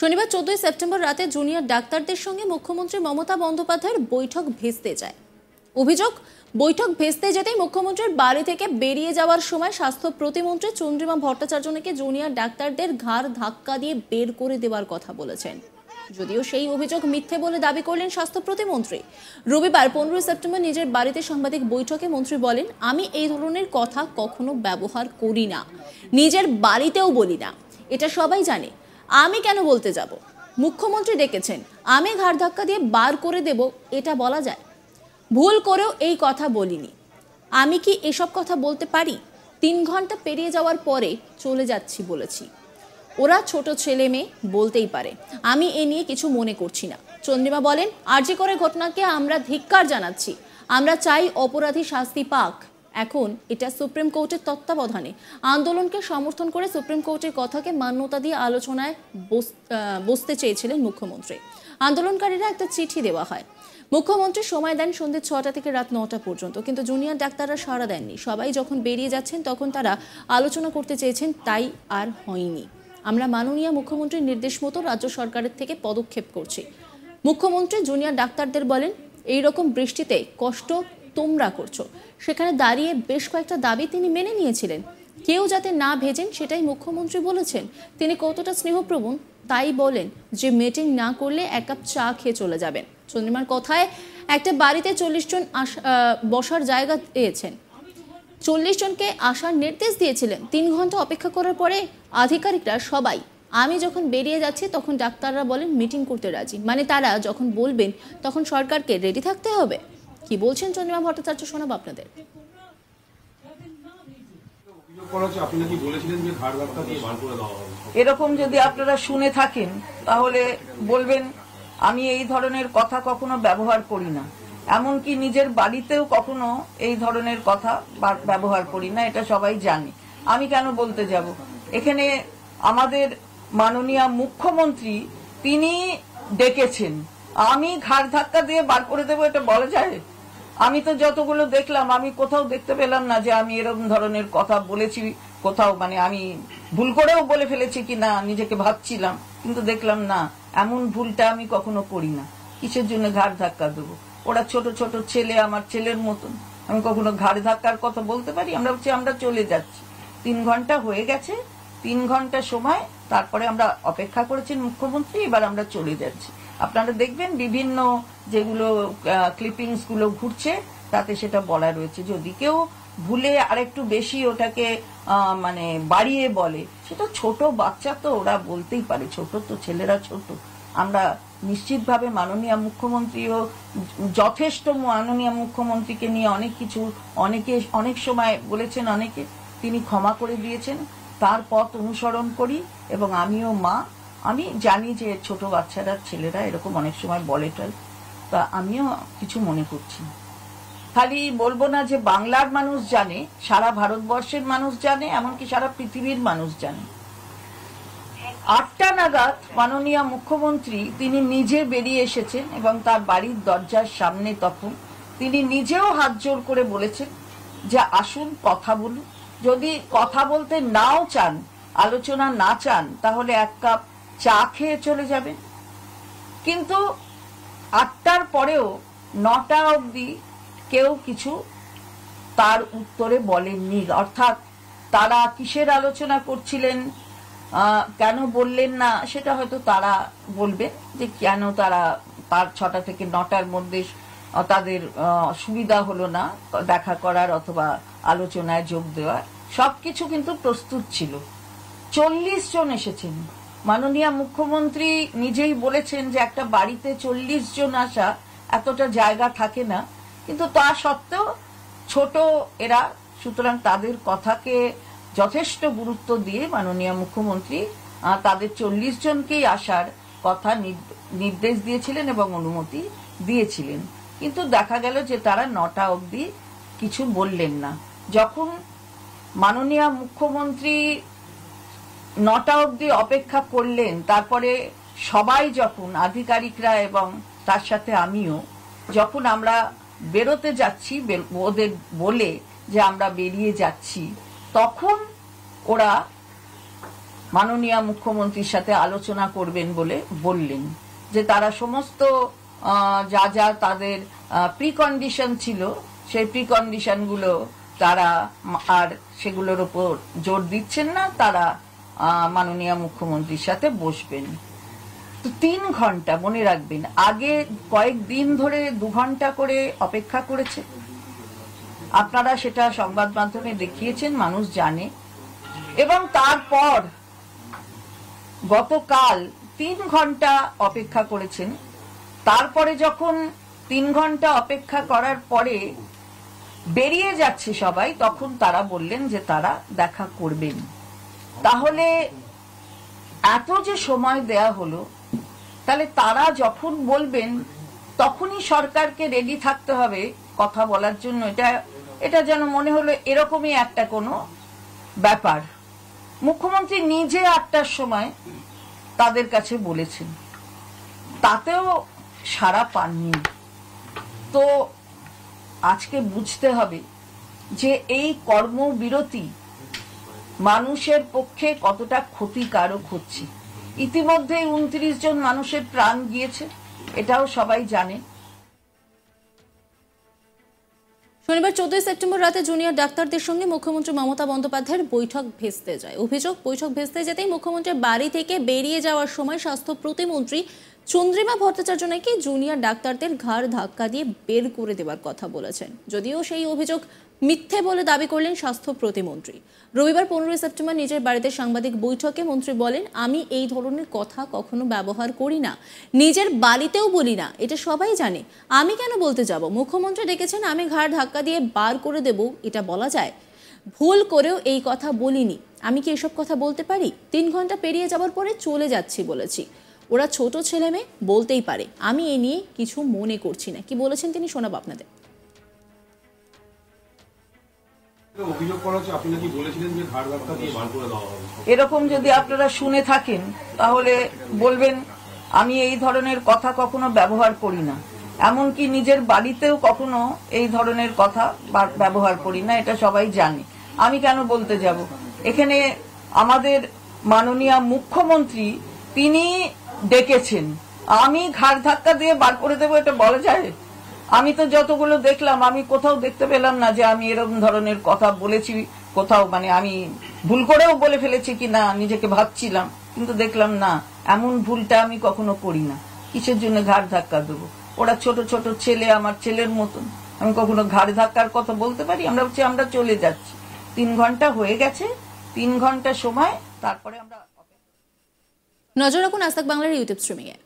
শনিবার চোদ্দই সেপ্টেম্বর রাতে জুনিয়র ডাক্তারদের সঙ্গে মুখ্যমন্ত্রী মমতা বন্দ্যোপাধ্যায়ের বৈঠক ভেস্তে যায়। অভিযোগ, বৈঠক ভেস্তে যেতেই মুখ্যমন্ত্রীর বাড়ি থেকে বেরিয়ে যাওয়ার সময় স্বাস্থ্য প্রতিমন্ত্রী চন্দ্রিমা ভট্টাচার্য নাকি জুনিয়র ডাক্তারদের ঘাড় ধাক্কা দিয়ে বের করে দেওয়ার কথা বলেছেন। যদিও সেই অভিযোগ মিথ্যে বলে দাবি করলেন স্বাস্থ্য প্রতিমন্ত্রী। রবিবার পনেরোই সেপ্টেম্বর নিজের বাড়িতে সাংবাদিক বৈঠকে মন্ত্রী বলেন, আমি এই ধরনের কথা কখনো ব্যবহার করি না। নিজের বাড়িতেও বলি না। এটা সবাই জানে। আমি কেন বলতে যাব? মুখ্যমন্ত্রী ডেকেছেন, আমি ঘাড় ধাক্কা দিয়ে বার করে দেব, এটা বলা যায়। ভুল করেও এই কথা বলিনি। আমি কি এসব কথা বলতে পারি? তিন ঘণ্টা পেরিয়ে যাওয়ার পরে চলে যাচ্ছি বলেছি। ওরা ছোট ছেলে মেয়ে, বলতেই পারে। আমি এ নিয়ে কিছু মনে করছি না। চন্দ্রিমা বলেন আরজি করে ঘটনাকে আমরা ধিক্কার জানাচ্ছি, আমরা চাই অপরাধী শাস্তি পাক। এখন এটা সুপ্রিম কোর্টের তত্ত্বাবধানে। আন্দোলনকে সমর্থন করে সুপ্রিম কোর্টের কথাকে মান্যতা দিয়ে আলোচনায় বস- বসতে চেয়েছিলেন মুখ্যমন্ত্রী। আন্দোলনকারীরা একটা চিঠি দেওয়া হয়। মুখ্যমন্ত্রী সময় দেন সন্ধ্যে ছটা থেকে রাত নটা পর্যন্ত, কিন্তু জুনিয়র ডাক্তাররা সাড়া দেননি। সবাই যখন বেরিয়ে যাচ্ছেন, তখন তারা আলোচনা করতে চেয়েছেন, তাই আর হয়নি। আমরা মাননীয় মুখ্যমন্ত্রীর নির্দেশ মতো রাজ্য সরকারের থেকে পদক্ষেপ করছি। মুখ্যমন্ত্রী জুনিয়র ডাক্তারদের বলেন এই রকম বৃষ্টিতে কষ্ট তোমরা করছ। সেখানে দাঁড়িয়ে বেশ কয়েকটা দাবি তিনি মেনে নিয়েছিলেন। কেউ যাতে না ভেজেন সেটাই মুখ্যমন্ত্রী বলেছেন। তিনি কতটা স্নেহপ্রবণ তাই বলেন যে মিটিং না করলে এক কাপ চা খেয়ে চলে যাবেন। চন্দ্রিমার কথায় একটা বাড়িতে চল্লিশ জন বসার জায়গা পেয়েছেন চল্লিশ জনকে আসার নির্দেশ দিয়েছিলেন। তিন ঘণ্টা অপেক্ষা করার পরে আধিকারিকরা সবাই, আমি যখন বেরিয়ে যাচ্ছি তখন ডাক্তাররা বলেন মিটিং করতে রাজি। মানে তারা যখন বলবেন তখন সরকারকে রেডি থাকতে হবে। কি বলছেন চন্দ্রিমা ভট্টাচার্য শোনাবো আপনাদের? এরকম যদি আপনারা শুনে থাকেন, তাহলে বলবেন, আমি এই ধরনের কথা কখনো ব্যবহার করি না। এমনকি নিজের বাড়িতেও কখনো এই ধরনের কথা ব্যবহার করি না, এটা সবাই জানে। আমি কেন বলতে যাব? এখানে আমাদের মাননীয় মুখ্যমন্ত্রী, তিনি ডেকেছেন। আমি ঘাড় ধাক্কা দিয়ে বার করে দেবো, এটা বলা যায়? আমি তো যতগুলো দেখলাম, আমি কোথাও দেখতে পেলাম না যে আমি এরকম ধরনের কথা বলেছি কোথাও মানে আমি ভুল করেও বলে ফেলেছি কি না, নিজেকে ভাবছিলাম, কিন্তু দেখলাম না, এমন ভুলটা আমি কখনো করি না। কিসের জন্য ঘাড় ধাক্কা দেবো? ওরা ছোট ছোট ছেলে, আমার ছেলের মতন। আমি কখনো ঘাড় ধাক্কার কথা বলতে পারি? আমরা বলছি আমরা চলে যাচ্ছি। তিন ঘণ্টা হয়ে গেছে, তিন ঘণ্টা সময়, তারপরে আমরা অপেক্ষা করেছেন মুখ্যমন্ত্রী, এবার আমরা চলে যাচ্ছি। আপনারা দেখবেন বিভিন্ন যেগুলো ক্লিপিংসগুলো ঘুরছে, তাতে সেটা বলা রয়েছে। যদি কেউ ভুলে আরেকটু বেশি ওটাকে মানে বাড়িয়ে বলে সেটা ছোট বাচ্চা তো, ওরা বলতেই পারে, ছোট তো, ছেলেরা ছোট। আমরা নিশ্চিতভাবে মাননীয় মুখ্যমন্ত্রীও যথেষ্ট মাননীয় মুখ্যমন্ত্রীকে নিয়ে অনেক কিছু, অনেকে, অনেক সময় বলেছেন অনেকে, তিনি ক্ষমা করে দিয়েছেন। তার পথ অনুসরণ করি এবং আমিও মা আমি জানি যে ছোট বাচ্চারা, ছেলেরা এরকম অনেক সময় বলে টল তা আমিও কিছু মনে করছি খালি বলব না যে বাংলার মানুষ জানে, সারা ভারতবর্ষের মানুষ জানে, এমনকি সারা পৃথিবীর মানুষ জানে। আটটা নাগাদ মাননীয় মুখ্যমন্ত্রী, তিনি নিজে বেরিয়ে এসেছেন এবং তার বাড়ির দরজার সামনে তখন তিনি নিজেও হাত জোর করে বলেছেন যে আসুন কথা বলুন। যদি কথা বলতে নাও চান, আলোচনা না চান, তাহলে এক কাপ চা খেয়ে চলে যাবেন কিন্তু আটটার পরেও নটা অবধি কেউ কিছু তার উত্তরে বলেননি। অর্থাৎ তারা কিসের আলোচনা করছিলেন কেন বললেন না, সেটা হয়তো তারা বলবে যে কেন তারা তার ছটা থেকে নটার মধ্যে তাদের সুবিধা হলো না দেখা করার অথবা আলোচনায় যোগ দেওয়ার। সবকিছু কিন্তু প্রস্তুত ছিল। চল্লিশ জন এসেছেন। মাননীয় মুখ্যমন্ত্রী নিজেই বলেছেন যে একটা বাড়িতে চল্লিশ জন আসা এতটা জায়গা থাকে না। কিন্তু তা সত্ত্বেও ছোট এরা, সুতরাং তাদের কথাকে যথেষ্ট গুরুত্ব দিয়ে মাননীয় মুখ্যমন্ত্রী তাদের চল্লিশ জনকেই আসার কথা নির- নির্দেশ দিয়েছিলেন এবং অনুমতি দিয়েছিলেন। কিন্তু দেখা গেল যে তারা নটা অবধি কিছু বললেন না। যখন মাননীয় মুখ্যমন্ত্রী নটা অবধি অপেক্ষা করলেন, তারপরে সবাই যখন আধিকারিকরা এবং তার সাথে আমিও, যখন আমরা বেরোতে যাচ্ছি ওদের বলে যে আমরা বেরিয়ে যাচ্ছি, তখন ওরা মাননীয় মুখ্যমন্ত্রীর সাথে আলোচনা করবেন বলে বললেন যে তারা সমস্ত যা যা তাদের প্রিকন্ডিশন ছিল, সেই প্রিকন্ডিশনগুলো তারা, আর সেগুলোর উপর জোর দিচ্ছেন না, তারা মাননীয় মুখ্যমন্ত্রীর সাথে বসবেন। তো তিন ঘণ্টা মনে রাখবেন, আগে কয়েকদিন ধরে দু ঘণ্টা করে অপেক্ষা করেছে। আপনারা সেটা সংবাদ মাধ্যমে দেখিয়েছেন, মানুষ জানে। এবং তারপর গতকাল তিন ঘণ্টা অপেক্ষা করেছেন। তারপরে যখন তিন ঘণ্টা অপেক্ষা করার পরে বেরিয়ে যাচ্ছে সবাই, তখন তারা বললেন যে তারা দেখা করবেন। তাহলে এত যে সময় দেয়া হলো, তাহলে তারা যখন বলবেন, তখনই সরকারকে রেডি থাকতে হবে কথা বলার জন্য। এটা এটা যেন মনে হলো এরকমই একটা কোনো ব্যাপার। মুখ্যমন্ত্রী নিজে আটটার সময় তাদের কাছে বলেছেন। তাতেও সারা পাননি। তো আজকে বুঝতে হবে যে এই কর্মবিরতি মানুষের পক্ষে কতটা ক্ষতিকারক হচ্ছে। ইতিমধ্যে উনত্রিশ জন মানুষের প্রাণ গিয়েছে, এটাও সবাই জানে। শনিবার চোদ্দই সেপ্টেম্বর রাতে জুনিয়র ডাক্তারদের সঙ্গে মুখ্যমন্ত্রী মমতা বন্দ্যোপাধ্যায়ের বৈঠক ভেস্তে যায়। অভিযোগ, বৈঠক ভেস্তে যেতেই মুখ্যমন্ত্রীর বাড়ি থেকে বেরিয়ে যাওয়ার সময় স্বাস্থ্য প্রতিমন্ত্রী চন্দ্রিমা ভট্টাচার্য নাকি জুনিয়র ডাক্তারদের ঘাড় ধাক্কা দিয়ে বের করে দেওয়ার কথা বলেছেন। যদিও সেই অভিযোগ মিথ্যে বলে দাবি করলেন স্বাস্থ্য প্রতিমন্ত্রী। রবিবার পনেরোই সেপ্টেম্বর নিজের বাড়িতে সাংবাদিক বৈঠকে মন্ত্রী বলেন, আমি এই ধরনের কথা কখনো ব্যবহার করি না। নিজের বাড়িতেও বলি না। এটা সবাই জানে। আমি কেন বলতে যাব? মুখ্যমন্ত্রী ডেকেছেন, আমি ঘাড় ধাক্কা দিয়ে বার করে দেব, এটা বলা যায়। ভুল করেও এই কথা বলিনি। আমি কি এসব কথা বলতে পারি? তিন ঘণ্টা পেরিয়ে যাওয়ার পরে চলে যাচ্ছি বলেছি। ওরা ছোট ছেলে মেয়ে বলতেই পারে। আমি এ নিয়ে কিছু মনে করছি না। কি বলেছেন তিনি শোনাব আপনাদের। এরকম যদি আপনারা শুনে থাকেন, তাহলে বলবেন, আমি এই ধরনের কথা কখনো ব্যবহার করি না। এমনকি নিজের বাড়িতেও কখনো এই ধরনের কথা ব্যবহার করি না, এটা সবাই জানে। আমি কেন বলতে যাব? এখানে আমাদের মাননীয় মুখ্যমন্ত্রী, তিনি ডেকেছেন। আমি ঘাড় ধাক্কা দিয়ে বার করে দেবো, এটা বলা যায়? আমি তো যতগুলো দেখলাম, আমি কোথাও দেখতে পেলাম না যে আমি এরকম ধরনের কথা বলেছি, কোথাও মানে আমি ভুল করেও বলে ফেলেছি কি না, নিজেকে ভাবছিলাম, কিন্তু দেখলাম না, এমন ভুলটা আমি কখনো করি না। কিসের জন্য ঘাড় ধাক্কা দেবো? ওরা ছোট ছোট ছেলে, আমার ছেলের মতন। আমি কখনো ঘাড় ধাক্কার কথা বলতে পারি? আমরা বলছি আমরা চলে যাচ্ছি। তিন ঘণ্টা হয়ে গেছে, তিন ঘণ্টা সময়, তারপরে আমরা নজর রাখুন আস্তাক বাংলার ইউটিউব স্ট্রিমিংয়ে।